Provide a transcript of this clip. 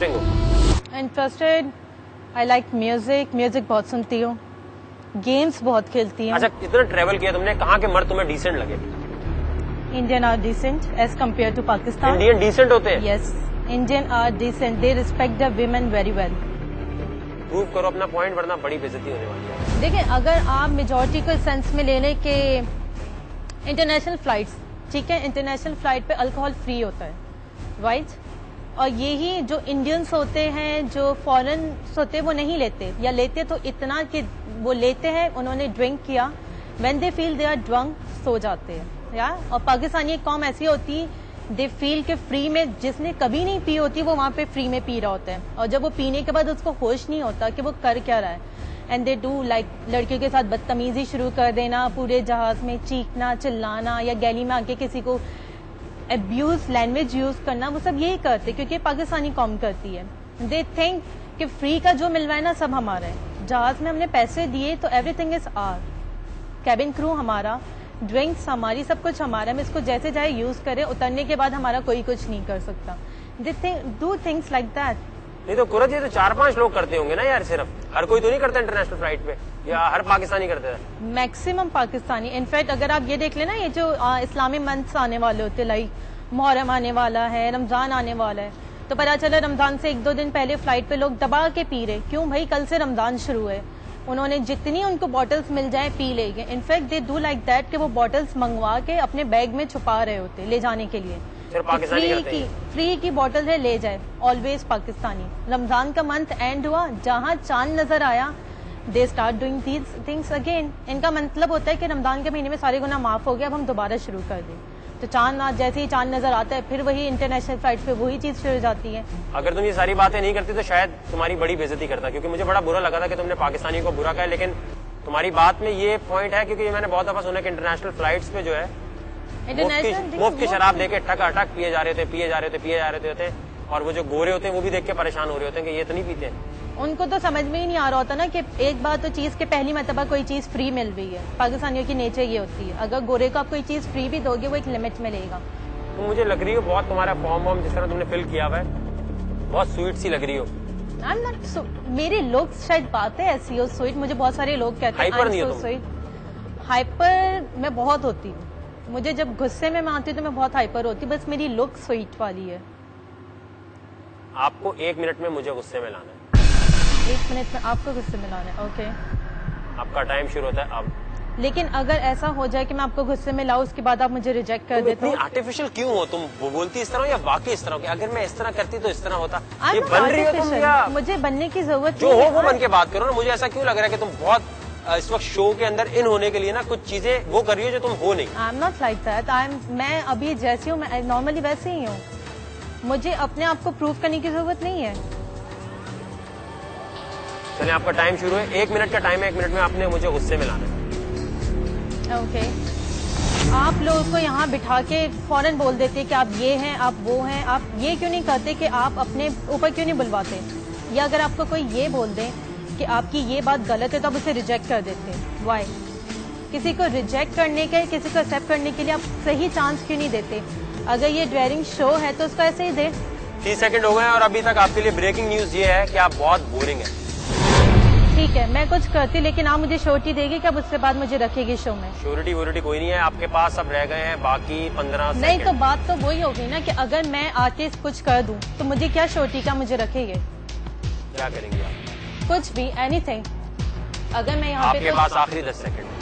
Interested I like music music बहुत सुनती हूँ. गेम्स बहुत खेलती हूँ. अच्छा इतना ट्रेवल किया तुमने कहाँ के मर्द तुम्हें डिसेंट लगे? Indian are decent as compare to Pakistan Indian decent होते हैं? Yes Indian are decent they respect the women very well prove करो अपना पॉइंट वरना बड़ी बेजती होने वाली है। देखिए अगर आप मेजोरिटी को सेंस में ले लें कि इंटरनेशनल फ्लाइट्स ठीक है इंटरनेशनल फ़्लाइट पे अल्कोहल फ्री होता है राइट और यही जो इंडियंस होते हैं, जो फॉरेन होते, वो नहीं लेते। या लेते तो इतना कि वो लेते हैं, उन्होंने ड्रिंक किया। When they feel they are drunk सो जाते हैं। या? और पाकिस्तानी एक कॉम ऐसी होती दे फील के फ्री में जिसने कभी नहीं पी होती, वो वहाँ पे फ्री में पी रहा होता है। और जब वो पीने के बाद उसको होश नहीं होता कि वो कर क्या रहा है। एंड दे डू लाइक लड़कियों के साथ बदतमीजी शुरू कर देना, पूरे जहाज़ में चीखना, चिल्लाना, या गैली में आके किसी को एब्यूज लैंग्वेज यूज़ करना, वो सब यही करते, क्योंकि पाकिस्तानी कॉम करती है। दे थिंक कि फ्री का जो मिलवाए ना, सब हमारा है। जहाज़ में हमने पैसे दिए तो everything is our cabin crew हमारा ड्रिंक्स हमारी, सब कुछ हमारा हम इसको जैसे चाहे यूज़ करें, उतरने के बाद हमारा कोई कुछ नहीं कर सकता। They do things like that नहीं तो कुरत ये तो चार पाँच लोग करते होंगे ना यार, सिर्फ़। हर कोई तो नहीं करता इंटरनेशनल फ़्लाइट पे या हर पाकिस्तानी करते हैं। मैक्सिमम पाकिस्तानी। इनफैक्ट अगर आप ये देख लेना ये जो इस्लामी मंथ्स आने वाले होते लाइक मुहर्रम आने वाला है, रमज़ान आने वाला है तो पता चला रमज़ान से एक दो दिन पहले फ़्लाइट पे लोग दबा के पी रहे। क्यों भाई? कल से रमज़ान शुरू है। उन्होंने जितनी उनको बॉटल्स मिल जाए, पी लेंगे। In fact they do like that कि वो बॉटल्स मंगवा के अपने बैग में छुपा रहे होते, ले जाने के लिए। सिर्फ़ पाकिस्तानी फ्री की फ्री की बॉटल है ले जाए। ऑलवेज पाकिस्तानी। रमज़ान का मंथ एंड हुआ जहाँ चाँद नज़र आया they start doing these things again इनका मतलब होता है कि रमज़ान के महीने में सारे गुना माफ़ हो गया अब हम दोबारा शुरू कर दें। तो चाँद आज जैसे ही चाँद नज़र आता है फिर वही इंटरनेशनल फ़्लाइट पे वही चीज़ शुरू हो जाती है। अगर तुम ये सारी बातें नहीं करती तो शायद तुम्हारी बड़ी बेजती करता क्योंकि मुझे बड़ा बुरा लगा था कि तुमने पाकिस्तानी को बुरा कहा लेकिन तुम्हारी बात में ये पॉइंट है क्योंकि मैंने बहुत दफ़ा सुना कि इंटरनेशनल फ्लाइट्स पे जो है मुफ़्त की- शराब देके ठक अटक पिए जा रहे थे पिए जा रहे थे पिए जा रहे थे और वो जो गोरे होते हैं वो भी देख के परेशान हो रहे होते हैं कि ये तो नहीं पीते। उनको तो समझ में ही नहीं आ रहा होता ना कि एक बात तो चीज़ के पहली मरतबा कोई चीज़ फ्री मिल रही है। पाकिस्तानियों की नेचर ये होती है। अगर गोरे को आप कोई चीज़ फ्री भी दोगे वो एक लिमिट में लेगा तो मुझे लग रही हो बहुत तुम्हारा फॉर्म वॉर्म जिस तरह तुमने फिल किया हुआ है बहुत स्वीट सी लग रही हो। आई एम नॉट मेरे लोग शायद बातें ऐसी हो स्वीट मुझे बहुत सारे लोग कहते हैं हाइपर मैं बहुत होती हूँ। मुझे जब गुस्से में मैं आती हूँ तो मैं बहुत हाइपर होती बस मेरी लुक स्वीट वाली है। आपको एक मिनट में मुझे गुस्से में लाना है। एक मिनट में आपको गुस्से में लाना है ओके आपका टाइम शुरू होता है अब। लेकिन अगर ऐसा हो जाए कि मैं आपको गुस्से में लाऊं उसके बाद आप मुझे रिजेक्ट कर देते हो। आर्टिफिशियल क्यों हो? तुम वो बोलती इस तरह या बाकी इस तरह हो? अगर मैं इस तरह करती तो इस तरह होता। ये बन रही हो तुम या मुझे बनने की ज़रूरत जो हो। वो बन के बात करो ना। मुझे ऐसा क्यों लग रहा है कि तुम बहुत इस वक्त शो के अंदर इन होने के लिए ना कुछ चीज़ें वो कर रही हो जो तुम हो नहीं। I am not like that I am मैं अभी जैसी हूँ मैं नॉर्मली वैसे ही हूँ। मुझे अपने आप को प्रूव करने की ज़रूरत नहीं है। चलिए आपका टाइम शुरू है। एक मिनट का टाइम है एक मिनट में आपने मुझे गुस्से में लाना है। ओके आप लोगों को यहाँ बिठा के फ़ौरन बोल देते कि आप ये हैं आप वो हैं। आप ये क्यों नहीं करते कि आप अपने ऊपर क्यों नहीं बुलवाते? या अगर आपको कोई ये बोल दे कि आपकी ये बात गलत है तो आप उसे रिजेक्ट कर देते वाई किसी को रिजेक्ट करने के किसी को एक्सेप्ट करने के लिए आप सही चांस क्यों नहीं देते? अगर ये ड्वेरिंग शो है तो उसको ऐसे ही दे। तीस सेकंड हो गए हैं और अभी तक आपके लिए ब्रेकिंग न्यूज़ ये है कि आप बहुत बोरिंग है। ठीक है मैं कुछ करती लेकिन आप मुझे शोटी देगी कि अब उसके बाद मुझे रखेगी शो में। श्योरिटी वोरिटी कोई नहीं है आपके पास अब रह गए हैं बाकी पंद्रह नहीं तो बात तो वही होगी ना कि अगर मैं आके कुछ कर दूँ तो मुझे क्या शोटी का मुझे रखेगी? क्या करेंगे आप? कुछ भी एनीथिंग अगर मैं यहाँ पे आपके पास आखिरी दस सेकंड